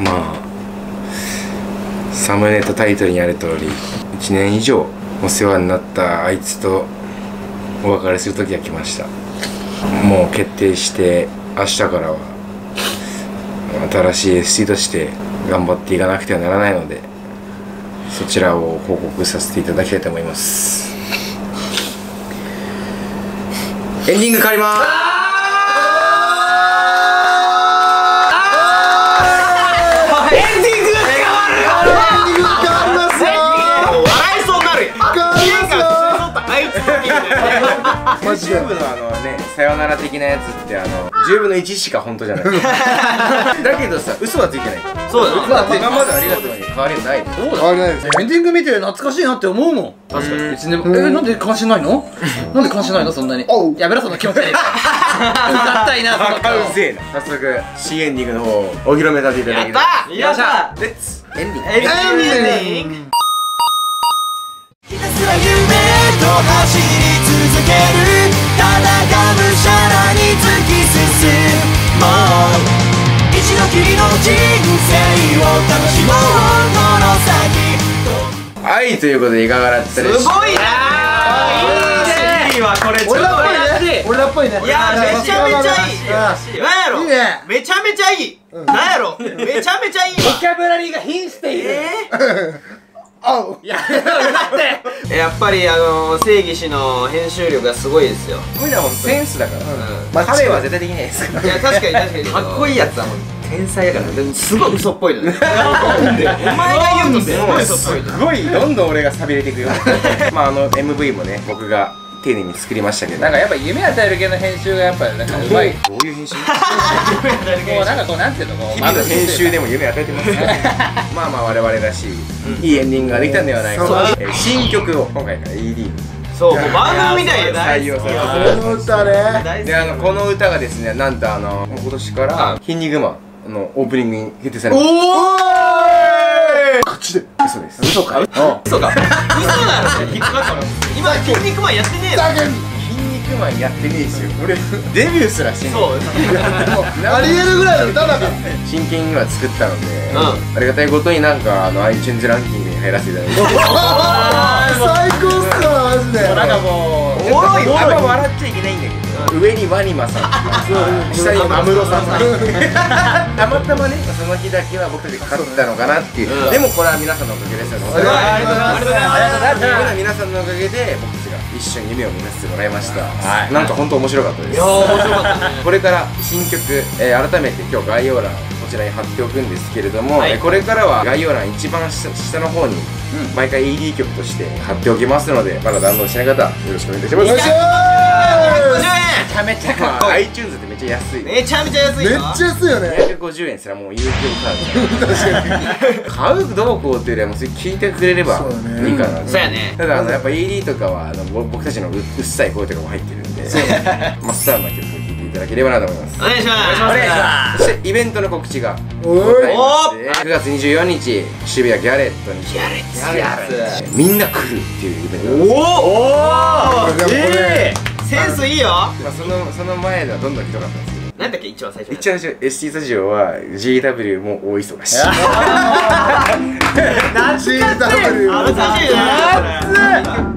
まあサムネとタイトルにある通り1年以上お世話になったあいつとお別れする時が来ました。もう決定して明日からは新しい SC として頑張っていかなくてはならないのでそちらを報告させていただきたいと思います。エンディング変わります。マジで。YouTube のあのねさよなら的なやつってあの10分の1しか本当じゃない。だけどさ嘘はついてない。そうだまあ今までありがとうに変わりはない。です変わりないです。エンディング見て懐かしいなって思うもん。確かに。一年もえなんで関心ないの？なんで関心ないの？そんなに。やめろその気持ち悪い歌ったいなそのあうぜえな。早速 C エンディングの方をお披露目させていただきます。よっしゃレッツエンディング。エンディング。ひたすら夢へと走り続ける。ただがむしゃらに突き進もう一度きりの人生を楽しもう。この先。はいということでいかがだったでしょうか？すごいなーいいね。いいわこれ。ちょっと俺らっぽいね。俺らっぽいね。いやーめちゃめちゃいい。なんやろ？いいねめちゃめちゃいい。なんやろ？めちゃめちゃいいわ。キャブラリーが瀕しているあう。やめろだってやっぱりあの正義氏の編集力がすごいですよ。これはもうセンスだから。まあ彼は絶対できないですから。いや確かに確かに。かっこいいやつはもう天才やからすごい嘘っぽいのね お前が言うとすごい嘘っぽいすごいどんどん俺が寂れていくよ。まああの MV もね僕が丁寧に作りましたけど。なんかやっぱ夢与える系の編集がやっぱりなんかうまい。どういう編集？もうなんかこうなんていうのこう 日々の編集でも夢与えてますね。まあまあ我々らしいいいエンディングができたんではないか。とえー新曲を今回から ED に。そうもう番組みたいよ。採用されこの歌ね。であのこの歌がですねなんとあの今年から「筋肉マン」のオープニングに決定されましおこっちでた嘘です。嘘か嘘か。嘘だろ今筋肉マンやってねえよ。だけに筋肉マンやってねえし俺デビューすらしてねそう。ありえるぐらいの歌だから。真剣に今作ったので、うありがたいことになんかあの iTunes ランキングに入らせていただいて。最高っすわマジで。なんかもうおもろいよあんま笑っちゃいけ上にワニマさん。下にマムロさん。たまたまねその日だけは僕たちが勝ったのかなっていう、うんでもこれは皆さんのおかげですよねすごいありがとうございます。ありがとうございます皆さんのおかげで僕たちが一緒に夢を見させてもらいました、なんか本当面白かったです。いやー面白かったねこれから新曲、えー改めて今日概要欄こちらに貼っておくんですけれども、はい。えーこれからは概要欄一番下下の方に毎回 ED 曲として貼っておきますのでまだダウンロードしない方よろしくお願いいたします。よいしょ150めちゃめちゃかっまあ iTunes ってめっちゃ安い。円めちゃめちゃ安いよめっちゃ安いよね。250円すらもう有料カード買うどうこうっていうよりはもうそれ聞いてくれればいいかなそうやね。ただあのやっぱ ED とかはあのぼ僕たちのううっさい声とかも入ってるんでマスターな曲を聴いていただければなと思います。お願いします。お願いします。そしてイベントの告知がおございいまして9月24日渋谷ギャレットにギャレットギャレット。みんな来るっていうイベントなんですおおこれこれセンスいいよ。まあそのその前ではどんどんひどかったんですけど。なんだっけ一番最初一応最初 ST スタジオは GW も大忙し。GW 懐かしい。ね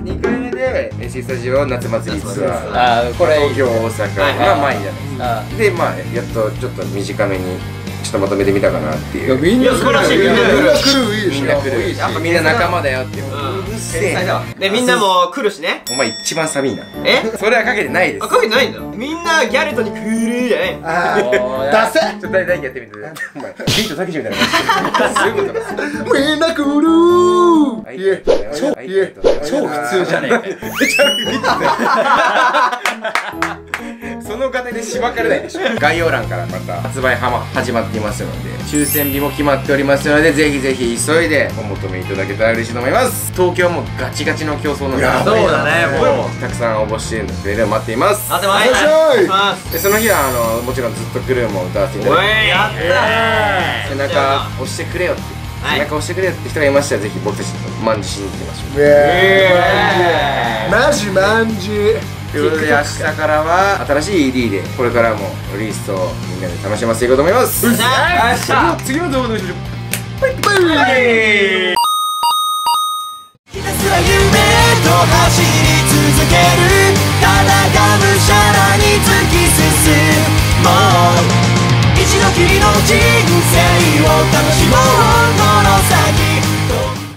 2回目で ST スタジオ夏祭りツアーあーこれ東京大阪が前じゃない。ですかあでまあやっとちょっと短めにちょっとまとめてみたかなってい。うみんな来るみんな来るみんな来るやっぱみんな仲間だよってい。ううんうるせえなでみんなも来るしね。お前一番寒いなえ？それはかけてないです。あかけてないんだ。みんなギャレットに来るじゃない。あおーー出せ。ちょっと大体やってみて。お前ビートたけしみたいな。そういうことみんな来る。はいいえ超いえ超普通じゃねえかよその方でしばかれないでしょ。概要欄からまた発売はま始まっていますので抽選日も決まっておりますのでぜひぜひ急いでお求めいただけたら嬉しいと思います。東京もガチガチの競争のや中そうだねもう。たくさん応募してくれるのを待っています。待ってまいしょい。ますでその日はあのもちろんずっとクルーも歌わせていたおだいていやった背中押してくれよって、はい。背中押してくれよって人がいましたらぜひ僕たちとマンジしに行きましょう。えマジマンジということで明日からは新しい ED でこれからもリリースとみんなで楽しませていこうと思います。よし次の動画でお会いしましょうバイバイ一きの人生を楽しもう。